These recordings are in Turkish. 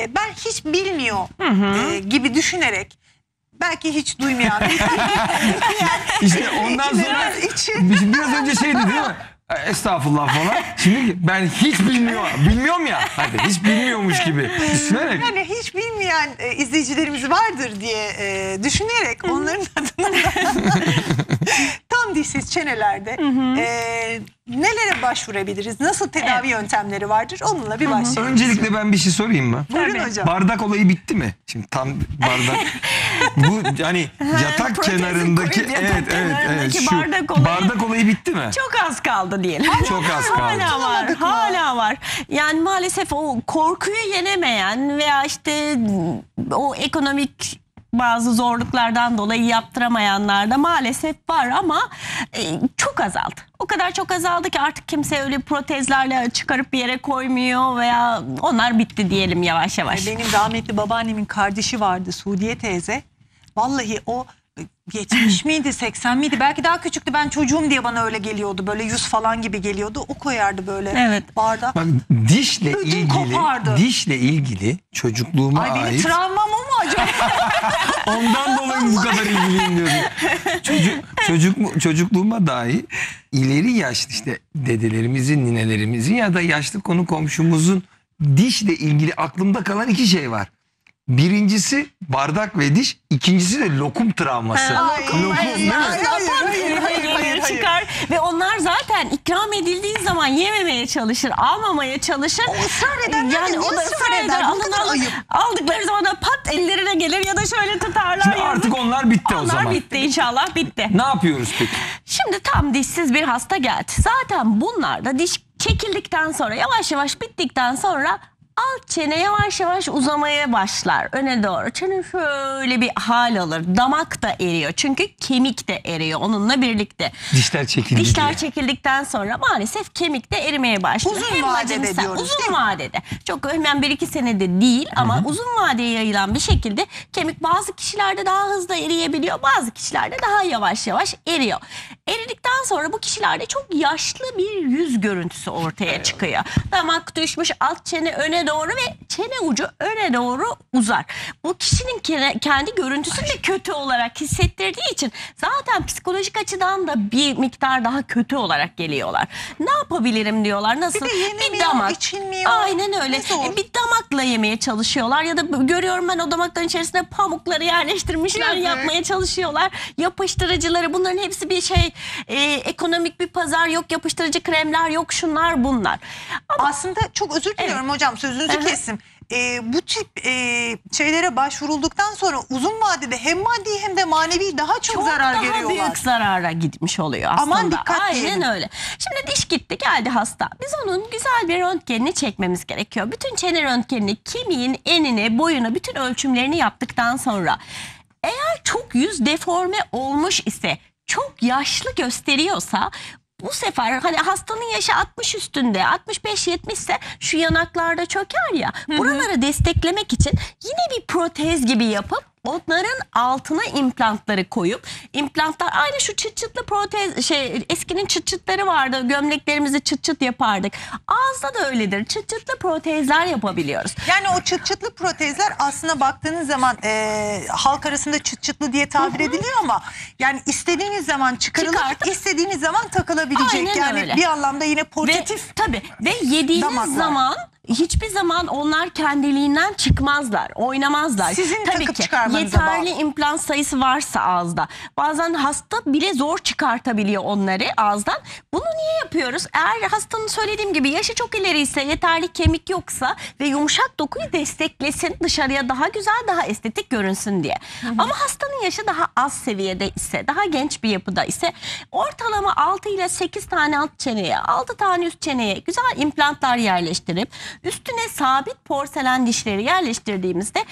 e, ben hiç bilmiyor e, gibi düşünerek belki hiç duymayan İşte ondan sonra için Biz- biraz önce şeydi değil mi? E, Estağfurullah falan. Şimdi ben hiç bilmiyorum. Bilmiyorum ya. Hadi hiç bilmiyormuş gibi düşünerek. yani hiç bilmeyen e, izleyicilerimiz vardır diye e, düşünerek onların adına tam dişsiz çenelerde e, nelere başvurabiliriz? Nasıl tedavi yöntemleri vardır? Onunla bir başlayalım. Öncelikle ben bir şey sorayım mı? Buyurun Tabii. hocam. Bardak olayı bitti mi? Şimdi tam bardak. Bu hani yatak kenarındaki koyup yatak evet evet evet kenarındaki şu bardak olayı- bardak olayı bitti mi? Çok az kaldı diyelim. Çok az kaldı. Hala var, mı? hala var. Yani maalesef o korkuyu yenemeyen veya işte o ekonomik bazı zorluklardan dolayı yaptıramayanlar da maalesef var ama e, çok azaldı. O kadar çok azaldı ki artık kimse öyle protezlerle çıkarıp bir yere koymuyor veya onlar bitti diyelim yavaş yavaş. Benim rahmetli babaannemin kardeşi vardı Sudiye teyze. Vallahi o 70 miydi 80 miydi belki daha küçüktü ben çocuğum diye bana öyle geliyordu böyle yüz falan gibi geliyordu o koyardı böyle Evet. bardak. Bak dişle Ödüm ilgili kopardı. dişle ilgili çocukluğuma Ay benim ait travmam o ondan dolayı bu kadar ilgiliyim diyorum. Çocuk, çocuk, çocukluğuma dahi ileri yaşlı işte dedelerimizin, ninelerimizin ya da yaşlı konu komşumuzun dişle ilgili aklımda kalan iki şey var. Birincisi bardak ve diş, ikincisi de lokum travması. Lokum hayır, değil mi? hayır, Hayır, Pat hayır, diye hayır, gelir, hayır, hayır. çıkar ve onlar zaten ikram edildiği zaman yememeye çalışır, almamaya çalışır. O ısrar edenler de niye ısrar eder? Bu alın, kadar alın. ayıp. Aldıkları zaman da pat ellerine gelir ya da şöyle tutarlar. Şimdi da- artık onlar bitti o Onlar zaman. bitti inşallah bitti. Ne yapıyoruz peki? Şimdi tam dişsiz bir hasta geldi. Zaten bunlar da diş çekildikten sonra yavaş yavaş bittikten sonra alt çene yavaş yavaş uzamaya başlar öne doğru. Çene şöyle bir hal alır. Damak da eriyor. Çünkü kemik de eriyor onunla birlikte. Dişler çekildi Dişler diye. çekildikten sonra maalesef kemik de erimeye başlıyor. Uzun Hem vadede hacimsel- diyoruz, Uzun vadede. Çok hemen bir iki senede değil ama uzun vadeye yayılan bir şekilde kemik bazı kişilerde daha hızlı eriyebiliyor. Bazı kişilerde daha yavaş yavaş eriyor. Eridikten sonra bu kişilerde çok yaşlı bir yüz görüntüsü ortaya çıkıyor. Damak düşmüş alt çene öne doğru ve çene ucu öne doğru uzar. Bu kişinin kendi görüntüsünü de kötü olarak hissettirdiği için zaten psikolojik açıdan da bir miktar daha kötü olarak geliyorlar. Ne yapabilirim diyorlar. Nasıl? Bir de yenemiyor, içilmiyor. Aynen öyle. Ne zor. E, Bir damakla yemeye çalışıyorlar ya da b- görüyorum ben o damakların içerisine pamukları yerleştirmişler Yazık. yapmaya çalışıyorlar. Yapıştırıcıları bunların hepsi bir şey e, ekonomik bir pazar yok yapıştırıcı kremler yok şunlar bunlar. Aslında çok özür diliyorum hocam sözünüzü Aha. kestim. Ee, bu tip e, şeylere başvurulduktan sonra uzun vadede hem maddi hem de manevi daha çok, çok zarar daha görüyorlar. büyük zarara gitmiş oluyor aslında. Aman dikkat Aynen diyelim. öyle. Şimdi diş gitti geldi hasta. Biz onun güzel bir röntgenini çekmemiz gerekiyor. Bütün çene röntgenini, kemiğin enini, boyunu, bütün ölçümlerini yaptıktan sonra eğer çok yüz deforme olmuş ise çok yaşlı gösteriyorsa bu sefer hani hastanın yaşı 60 üstünde 65-70 ise şu yanaklarda çöker ya. Buraları desteklemek için yine bir protez gibi yapıp onların altına implantları koyup implantlar aynı şu çıt çıtlı protez şey eskinin çıt çıtları vardı gömleklerimizi çıt çıt yapardık ağızda da öyledir çıt çıtlı protezler yapabiliyoruz Yani o çıt çıtlı protezler aslında baktığınız zaman e, halk arasında çıt çıtlı diye tabir ediliyor ama yani istediğiniz zaman çıkarılıp Çıkartıp- istediğiniz zaman takılabilecek. Aynen yani öyle. bir anlamda yine Ve portatif tabii ve yediğiniz damaklar. zaman hiçbir zaman onlar kendiliğinden çıkmazlar, oynamazlar. Sizin tabii takıp ki çıkarmanıza yeterli bağlı. implant sayısı varsa ağızda. Bazen hasta bile zor çıkartabiliyor onları ağızdan. Bunu niye yapıyoruz? Eğer hastanın söylediğim gibi yaşı çok ileri ise, yeterli kemik yoksa ve yumuşak dokuyu desteklesin dışarıya daha güzel, daha estetik görünsün diye. Ama hastanın yaşı daha az seviyede ise, daha genç bir yapıda ise ortalama 6 ile 8 tane alt çeneye, 6 tane üst çeneye güzel implantlar yerleştirip üstüne sabit porselen dişleri yerleştirdiğimizde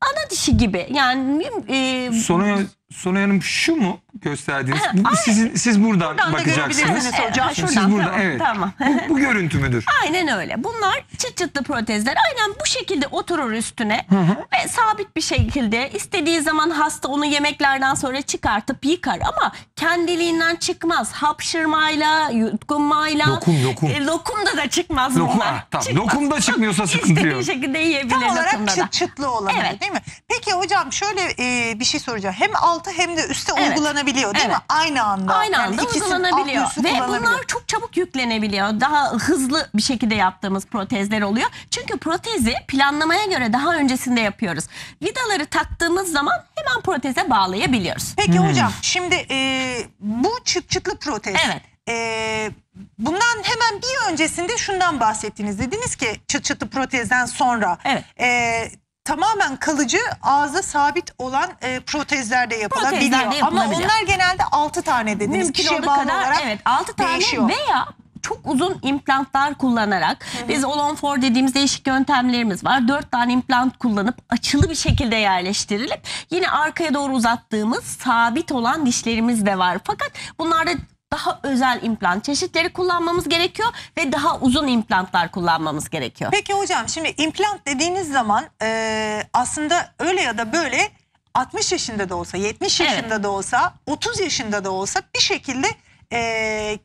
ana dişi gibi yani e, Soruya, Sonay Hanım şu mu gösterdiğiniz? Bu, sizin, siz buradan, Buradan da bakacaksınız. hocam. Evet, Siz şuradan, burada tamam, evet. tamam. Bu, bu görüntü müdür? Aynen öyle. Bunlar çıt çıtlı protezler. Aynen bu şekilde oturur üstüne ve sabit bir şekilde istediği zaman hasta onu yemeklerden sonra çıkartıp yıkar ama kendiliğinden çıkmaz. Hapşırmayla, yutkunmayla. Lokum, lokum. E, lokumda da çıkmaz Lokum, bunlar. ah, tamam. Çıkmaz. Lokumda çıkmıyor sıkıntı İstediği yok. şekilde yiyebilir Tam olarak çıt çıtlı olanı Evet. değil mi? Peki hocam şöyle e, bir şey soracağım. Hem altı hem de üstte Evet. uygulanabiliyor değil mi? Evet. Aynı anda. Aynı Yani anda ikisi uygulanabiliyor. üstü Ve bunlar çok çabuk yüklenebiliyor. Daha hızlı bir şekilde yaptığımız protezler oluyor. Çünkü protezi planlamaya göre daha öncesinde yapıyoruz. Vidaları taktığımız zaman hemen proteze bağlayabiliyoruz. Peki hocam şimdi e, bu çıt çıtlı protez. Evet. E, bundan hemen bir öncesinde şundan bahsettiniz. Dediniz ki çıt çıtlı protezden sonra Evet. e, tamamen kalıcı ağza sabit olan e, protezler de yapılabiliyor. Protezler de Ama yapılabiliyor. onlar genelde 6 tane dediniz. Mümkün Kişiye olduğu bağlı kadar olarak evet 6 tane değişiyor. veya çok uzun implantlar kullanarak biz Olon for dediğimiz değişik yöntemlerimiz var. 4 tane implant kullanıp açılı bir şekilde yerleştirilip yine arkaya doğru uzattığımız sabit olan dişlerimiz de var. Fakat bunlarda daha özel implant çeşitleri kullanmamız gerekiyor ve daha uzun implantlar kullanmamız gerekiyor. Peki hocam şimdi implant dediğiniz zaman e, aslında öyle ya da böyle 60 yaşında da olsa 70 Evet. yaşında da olsa 30 yaşında da olsa bir şekilde e,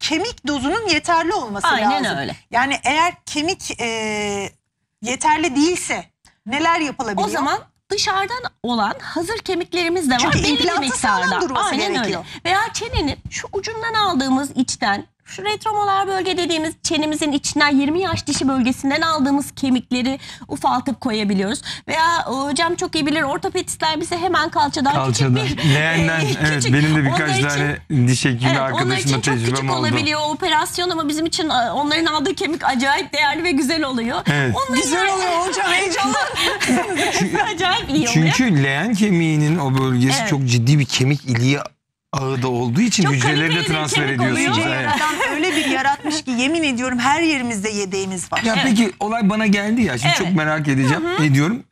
kemik dozunun yeterli olması Aynen lazım. öyle. Yani eğer kemik e, yeterli değilse neler yapılabiliyor? O zaman dışarıdan olan hazır kemiklerimiz de var. Çünkü belli bir implantı miktarda. sağlam durması Aynen gerekiyor. öyle. Veya çenenin şu ucundan aldığımız içten şu retromolar bölge dediğimiz çenemizin içinden 20 yaş dişi bölgesinden aldığımız kemikleri ufaltıp koyabiliyoruz. Veya e, hocam çok iyi bilir ortopedistler bize hemen kalçadan Kalçada. küçük bir Leğenden e, evet küçük- benim de onlar birkaç için- tane diş hekimi Evet, onlar için çok küçük tecrübem oldu. olabiliyor o operasyon ama bizim için e, onların aldığı kemik acayip değerli ve güzel oluyor. Evet. Onların Güzel oluyor hocam heyecanlı. acayip iyi oluyor. Çünkü leğen kemiğinin o bölgesi Evet. çok ciddi bir kemik iliği ağı da olduğu için Çok hücreleri de kaliteli bir transfer kemik ediyorsunuz. oluyor. Evet. Yaradan öyle bir yaratmış ki yemin ediyorum her yerimizde yedeğimiz var. Ya peki olay bana geldi ya şimdi Evet. çok merak edeceğim ediyorum.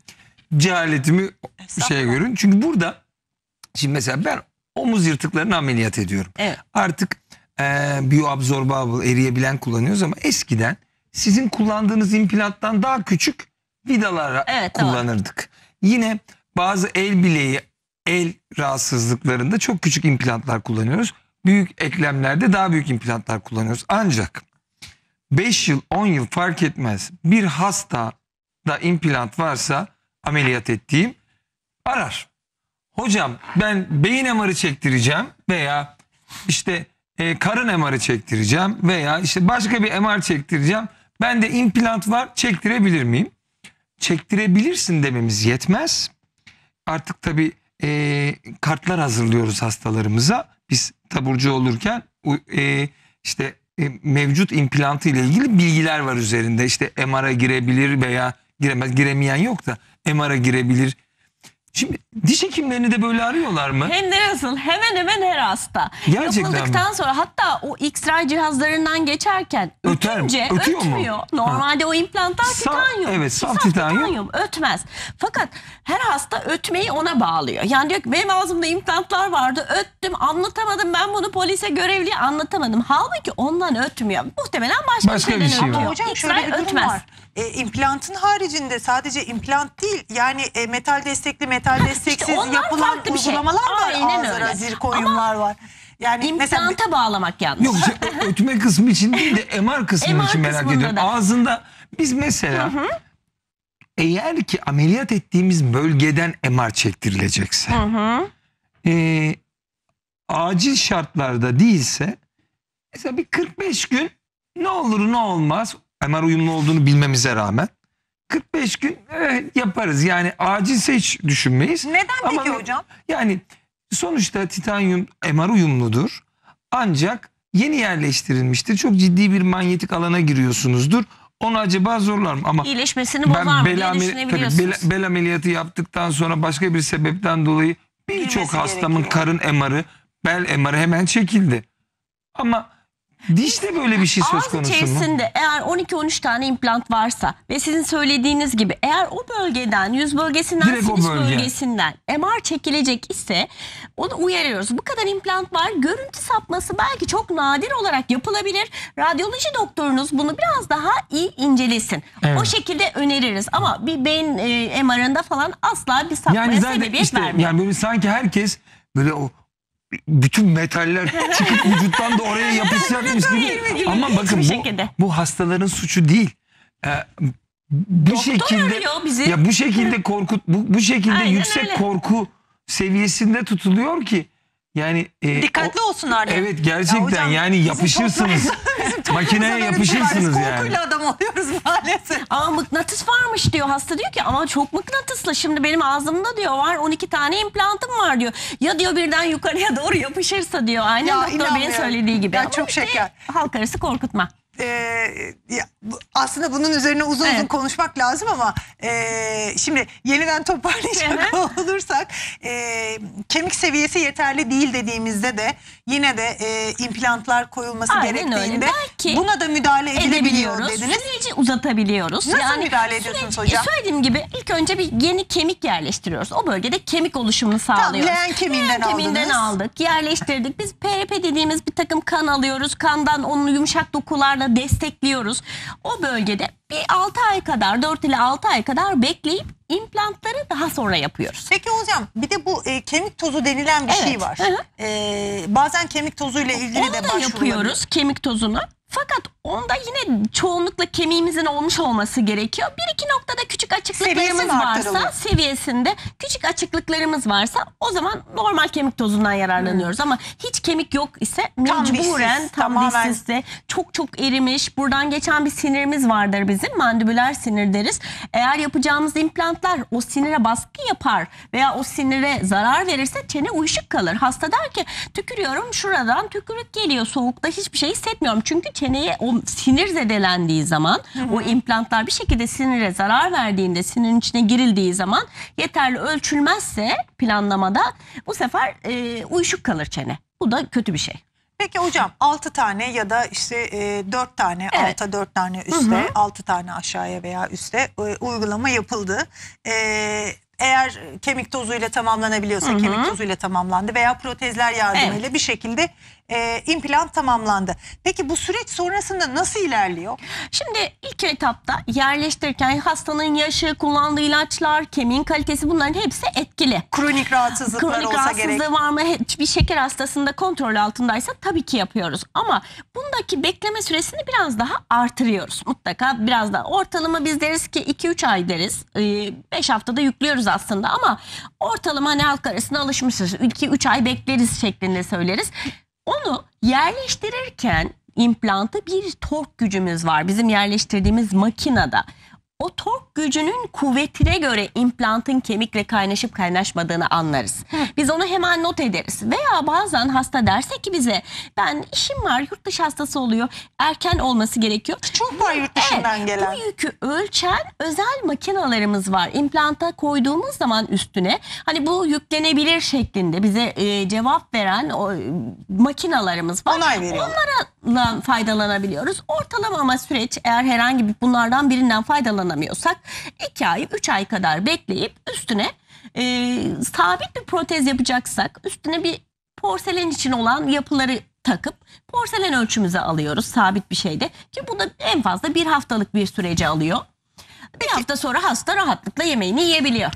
Cehaletimi şeye görün. Çünkü burada şimdi mesela ben omuz yırtıklarını ameliyat ediyorum. Evet. Artık e, bioabsorbable eriyebilen kullanıyoruz ama eskiden sizin kullandığınız implanttan daha küçük vidalar Evet, doğru. kullanırdık. Yine bazı el bileği el rahatsızlıklarında çok küçük implantlar kullanıyoruz. Büyük eklemlerde daha büyük implantlar kullanıyoruz. Ancak 5 yıl 10 yıl fark etmez bir hasta da implant varsa ameliyat ettiğim arar. Hocam ben beyin MR'ı çektireceğim veya işte e, karın MR'ı çektireceğim veya işte başka bir MR çektireceğim. Bende implant var çektirebilir miyim? Çektirebilirsin dememiz yetmez. Artık tabii e, kartlar hazırlıyoruz hastalarımıza. Biz taburcu olurken e, işte e, mevcut implantı ile ilgili bilgiler var üzerinde. İşte MR'a girebilir veya giremez. Giremeyen yok da MR'a girebilir. Şimdi diş hekimlerini de böyle arıyorlar mı? Hem de nasıl hemen hemen her hasta. Gerçekten Yapıldıktan sonra hatta o X-ray cihazlarından geçerken Öter mi? ötünce Ötüyor mu? ötmüyor. Normalde o implantlar Saf- titanyum. evet, saf titanyum. ötmez. Fakat her hasta ötmeyi ona bağlıyor. Yani diyor ki benim ağzımda implantlar vardı öttüm anlatamadım ben bunu polise görevliye anlatamadım. Halbuki ondan ötmüyor. Muhtemelen başka, Başka bir şey. Ama hocam X-ray şöyle bir durum ötmez. var. E, implantın haricinde sadece implant değil yani e, metal destekli metal desteksiz onlar yapılan farklı bir şey. uygulamalar var. Aynen Ağızlara öyle. zirkonyumlar var. Yani mesela İmplanta bağlamak yalnız. Yok işte ö- ötme kısmı için değil de MR kısmı MR için merak kısmında ediyorum. da. Ağzında biz mesela eğer ki ameliyat ettiğimiz bölgeden MR çektirilecekse Hı hı. e, acil şartlarda değilse mesela bir 45 gün ne olur ne olmaz MR uyumlu olduğunu bilmemize rağmen 45 gün evet, yaparız. Yani acilse hiç düşünmeyiz. neden Ama peki hocam? Yani sonuçta titanyum MR uyumludur. Ancak yeni yerleştirilmiştir. Çok ciddi bir manyetik alana giriyorsunuzdur. Onu acaba zorlar mı? Ama İyileşmesini bozar mı ben diye bel, amel- tabii bel, bel ameliyatı yaptıktan sonra başka bir sebepten dolayı birçok hastamın gerekiyor. karın MR'ı, bel MR'ı hemen çekildi. Ama Dişte böyle bir şey söz Ağız konusu mu? içerisinde eğer 12-13 tane implant varsa ve sizin söylediğiniz gibi eğer o bölgeden yüz bölgesinden Direkt o sinüs bölge. bölgesinden MR çekilecek ise onu uyarıyoruz. Bu kadar implant var. Görüntü sapması belki çok nadir olarak yapılabilir. Radyoloji doktorunuz bunu biraz daha iyi incelesin. Evet. O şekilde öneririz ama bir beyin e, MR'ında falan asla bir sapmaya Yani zaten sebebiyet işte vermiyor. yani böyle sanki herkes böyle o bütün metaller çıkıp vücuttan da oraya yapışacakmış gibi. Ama bakın bu, bu hastaların suçu değil. Ee, bu Doktor şekilde bizi. ya bu şekilde korkut bu, bu şekilde Aynen yüksek öyle. korku seviyesinde tutuluyor ki yani e, Dikkatli o- olsunlar diye. Evet gerçekten Ya hocam, yani bizim yapışırsınız. toplumumuzda Makineye böyle bir şey var. Biz yapışırsınız yani. Korkuyla adam oluyoruz maalesef. Ama mıknatıs varmış diyor. Hasta diyor ki ama çok mıknatıslı. Şimdi benim ağzımda diyor var 12 tane implantım var diyor. Ya diyor birden yukarıya doğru yapışırsa diyor. Aynen Ya, doktor inanmıyorum. söylediği gibi. Ya, Ama çok işte şeker. Halk arası korkutma. Bu- aslında bunun üzerine uzun uzun Evet. konuşmak lazım ama e, şimdi yeniden toparlayacak olursak e, kemik seviyesi yeterli değil dediğimizde de yine de e, implantlar koyulması Aynen gerektiğinde. Belki buna da müdahale edilebiliyor Edebiliyoruz. dediniz. Süreci uzatabiliyoruz. Nasıl müdahale ediyorsunuz hocam? Söylediğim gibi ilk önce bir yeni kemik yerleştiriyoruz. O bölgede kemik oluşumunu sağlıyoruz. leğen kemiğinden Leğen kemiğinden aldınız. aldık, yerleştirdik. Biz PRP dediğimiz bir takım kan alıyoruz. Kandan onu yumuşak dokularla destekliyoruz. O bölgede bir 6 ay kadar, 4 ile 6 ay kadar bekleyip implantları daha sonra yapıyoruz. Peki hocam bir de bu e, kemik tozu denilen bir Evet. şey var. Hı hı. E, bazen kemik tozuyla ilgili Onu de da başvurulabilir. yapıyoruz kemik tozunu. Fakat onda yine çoğunlukla kemiğimizin olmuş olması gerekiyor. Bir iki noktada küçük açıklıklarımız Seviyesi mi arttırılıyor? varsa seviyesinde küçük açıklıklarımız varsa o zaman normal kemik tozundan yararlanıyoruz. Ama hiç kemik yok ise mecburen dişsiz, tam tamamen. çok çok erimiş buradan geçen bir sinirimiz vardır bizim mandibüler sinir deriz. Eğer yapacağımız implantlar o sinire baskı yapar veya o sinire zarar verirse çene uyuşuk kalır. Hasta der ki tükürüyorum şuradan tükürük geliyor soğukta hiçbir şey hissetmiyorum. Çünkü çeneye o sinir zedelendiği zaman o implantlar bir şekilde sinire zarar verdiğinde sinirin içine girildiği zaman yeterli ölçülmezse planlamada bu sefer e, uyuşuk kalır çene. Bu da kötü bir şey. Peki hocam 6 tane ya da işte e, 4 tane Evet. alta 4 tane üste 6 tane aşağıya veya üste e, uygulama yapıldı. E, eğer kemik tozuyla tamamlanabiliyorsa kemik tozuyla tamamlandı veya protezler yardımıyla bir şekilde e, implant tamamlandı. Peki bu süreç sonrasında nasıl ilerliyor? Şimdi ilk etapta yerleştirirken hastanın yaşı, kullandığı ilaçlar, kemiğin kalitesi bunların hepsi etkili. Kronik rahatsızlıklar Kronik olsa rahatsızlığı gerek. var mı? Bir şeker hastasında kontrol altındaysa tabii ki yapıyoruz. Ama bundaki bekleme süresini biraz daha artırıyoruz. Mutlaka biraz daha. Ortalama biz deriz ki 2-3 ay deriz. 5 haftada yüklüyoruz aslında ama ortalama hani halk arasında alışmışız. 2-3 ay bekleriz şeklinde söyleriz. Onu yerleştirirken implantı bir tork gücümüz var. Bizim yerleştirdiğimiz makinede. O tork gücünün kuvvetine göre implantın kemikle kaynaşıp kaynaşmadığını anlarız. Biz onu hemen not ederiz. Veya bazen hasta derse ki bize ben işim var yurt dışı hastası oluyor erken olması gerekiyor. Çok var yurt dışından Evet, gelen. Bu yükü ölçen özel makinalarımız var. İmplanta koyduğumuz zaman üstüne hani bu yüklenebilir şeklinde bize e, cevap veren o e, makinalarımız var. Onay veriyorlar. Onlarla faydalanabiliyoruz. Ortalama ama süreç eğer herhangi bir bunlardan birinden faydalanamıyorsak 2 ay 3 ay kadar bekleyip üstüne e, sabit bir protez yapacaksak üstüne bir porselen için olan yapıları takıp porselen ölçümüze alıyoruz sabit bir şeyde ki bu da en fazla bir haftalık bir süreci alıyor. Bir hafta sonra hasta rahatlıkla yemeğini yiyebiliyor.